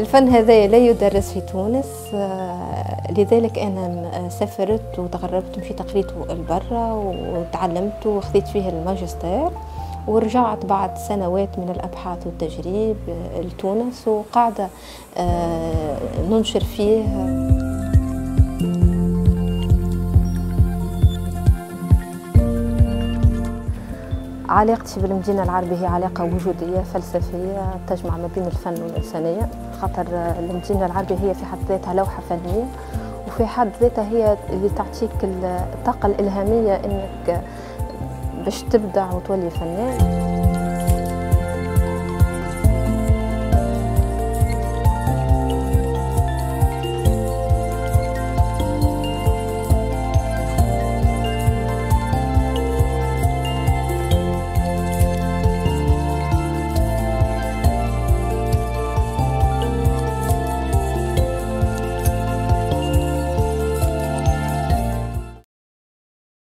الفن هذا لا يدرس في تونس آه، لذلك أنا سافرت وتغربت مشيت قريت البرة وتعلمت وخذيت فيه الماجستير ورجعت بعد سنوات من الأبحاث والتجريب لتونس وقاعدة آه، ننشر فيه. علاقتي بالمدينة العربية هي علاقة وجودية فلسفية تجمع ما بين الفن والإنسانية خاطر المدينة العربية هي في حد ذاتها لوحة فنية وفي حد ذاتها هي اللي تعطيك الطاقة الإلهامية إنك باش تبدع وتولي فنان.